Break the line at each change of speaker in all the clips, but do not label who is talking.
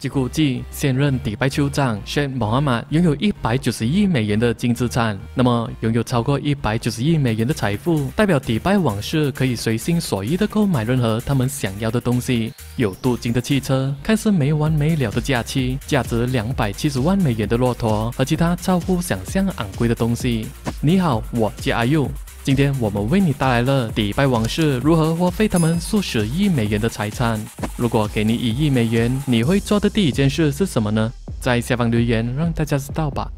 据估计，现任迪拜酋长 Sheikh Mohammed 拥有一百九十亿美元的净资产。那么，拥有超过一百九十亿美元的财富，代表迪拜王室可以随心所欲地购买任何他们想要的东西。有镀金的汽车，看似没完没了的假期，价值两百七十万美元的骆驼和其他超乎想象昂贵的东西。你好，我叫阿佑。今天我们为你带来了迪拜王室如何花费他们数十亿美元的财产。如果给你一亿美元，你会做的第一件事是什么呢？在下方留言让大家知道吧。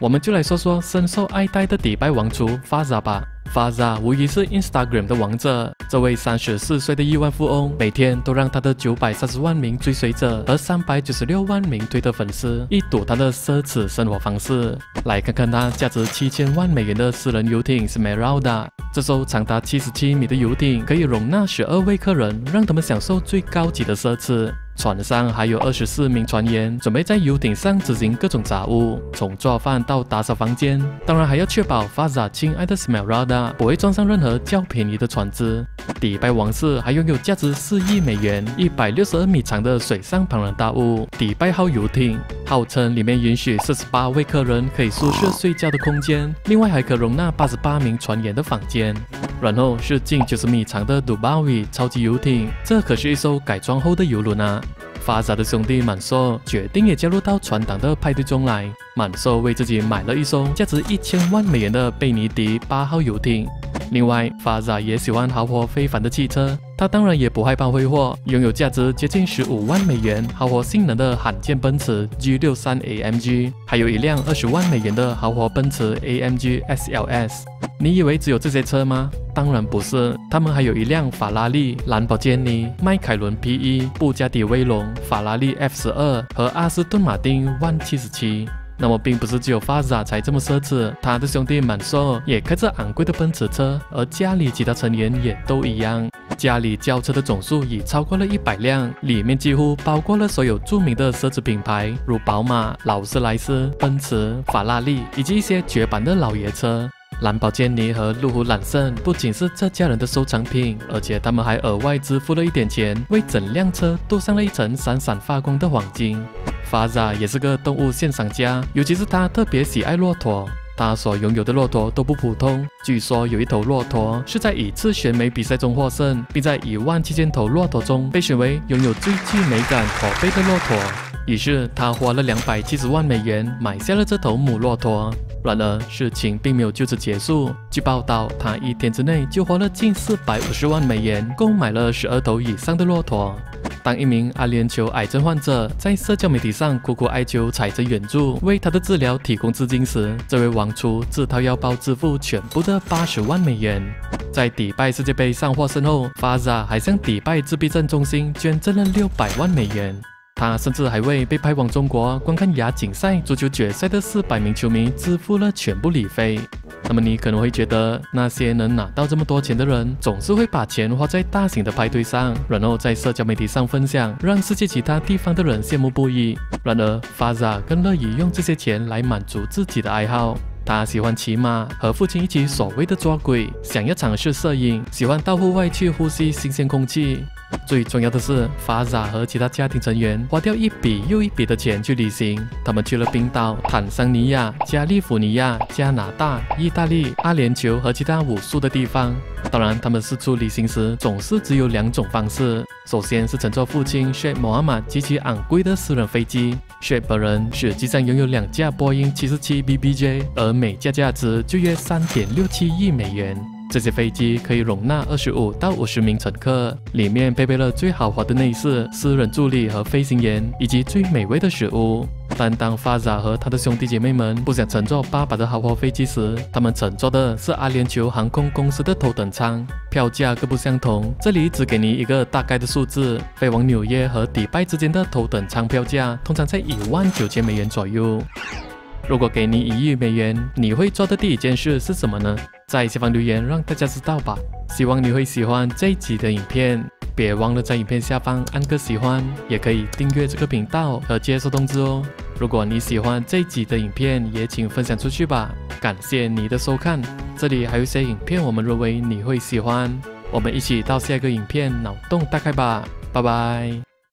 我们就来说说深受爱戴的迪拜王储 Faza 吧。Faza 无疑是 Instagram 的王者。这位三十四岁的亿万富翁，每天都让他的九百三十万名追随者和三百九十六万名推特粉丝一睹他的奢侈生活方式。来看看他价值七千万美元的私人游艇 Smeralda。这艘长达七十七米的游艇可以容纳十二位客人，让他们享受最高级的奢侈。船上还有二十四名船员，准备在游艇上执行各种杂务，从做饭到打扫房间。当然还要确保 Faza 亲爱的 Smeralda 不会撞上任何较便宜的船只。迪拜王室还拥有价值四亿美元、一百六十二米长的水上庞然大物——迪拜号游艇，号称里面允许四十八位客人可以舒适睡觉的空间，另外还可容纳八十八名船员的房间。然后是近九十米长的 Dubai 超级游艇，这可是一艘改装后的游轮啊！发达的兄弟满硕决定也加入到船党的派对中来。满硕为自己买了一艘价值一千万美元的贝尼迪八号游艇。另外，发达也喜欢豪华非凡的汽车。他当然也不害怕挥霍，拥有价值接近十五万美元、豪华性能的罕见奔驰 G63 AMG，还有一辆二十万美元的豪华奔驰 AMG SLS。你以为只有这些车吗？当然不是，他们还有一辆法拉利、兰博基尼、迈凯伦 P1、布加迪威龙、法拉利 F12 和阿斯顿马丁 One77。那么并不是只有 Faza 才这么奢侈，他的兄弟满硕也开着昂贵的奔驰车，而家里其他成员也都一样。家里轿车的总数已超过了一百辆，里面几乎包括了所有著名的奢侈品牌，如宝马、劳斯莱斯、奔驰、法拉利，以及一些绝版的老爷车。兰博基尼和路虎揽胜不仅是这家人的收藏品，而且他们还额外支付了一点钱，为整辆车镀上了一层闪闪发光的黄金。法扎也是个动物鉴赏家，尤其是他特别喜爱骆驼。他所拥有的骆驼都不普通，据说有一头骆驼是在一次选美比赛中获胜，并在一万七千头骆驼中被选为拥有最具美感口碑的骆驼。于是他花了两百七十万美元买下了这头母骆驼。然而，事情并没有就此结束。据报道，他一天之内就花了近四百五十万美元，购买了十二头以上的骆驼。当一名阿联酋癌症患者在社交媒体上苦苦哀求财政援助，为他的治疗提供资金时，这位王储自掏腰包支付全部的八十万美元。在迪拜世界杯上获胜后，法扎还向迪拜自闭症中心捐赠了六百万美元。他甚至还为被派往中国观看亚锦赛足球决赛的四百名球迷支付了全部礼费。那么你可能会觉得，那些能拿到这么多钱的人，总是会把钱花在大型的派对上，然后在社交媒体上分享，让世界其他地方的人羡慕不已。然而，法扎更乐意用这些钱来满足自己的爱好。他喜欢骑马，和父亲一起所谓的捉鬼，想要尝试摄影，喜欢到户外去呼吸新鲜空气。最重要的是，法扎和其他家庭成员花掉一笔又一笔的钱去旅行。他们去了冰岛、坦桑尼亚、加利福尼亚、加拿大、意大利、阿联酋和其他无数的地方。当然，他们四处旅行时总是只有两种方式：首先是乘坐父亲 s h e i k Mohammed 极其昂贵的私人飞机 s h e i k 本人实际上拥有两架波音 747BBJ，而每架价值就约3.67亿美元。这些飞机可以容纳二十五到五十名乘客，里面配备了最豪华的内饰、私人助理和飞行员，以及最美味的食物。但当法扎和他的兄弟姐妹们不想乘坐爸爸的豪华飞机时，他们乘坐的是阿联酋航空公司的头等舱，票价各不相同。这里只给你一个大概的数字：飞往纽约和迪拜之间的头等舱票价通常在一万九千美元左右。如果给你一亿美元，你会做的第一件事是什么呢？在下方留言让大家知道吧。希望你会喜欢这一集的影片，别忘了在影片下方按个喜欢，也可以订阅这个频道和接收通知哦。如果你喜欢这一集的影片，也请分享出去吧。感谢你的收看，这里还有一些影片，我们认为你会喜欢，我们一起到下一个影片脑洞大开吧。拜拜。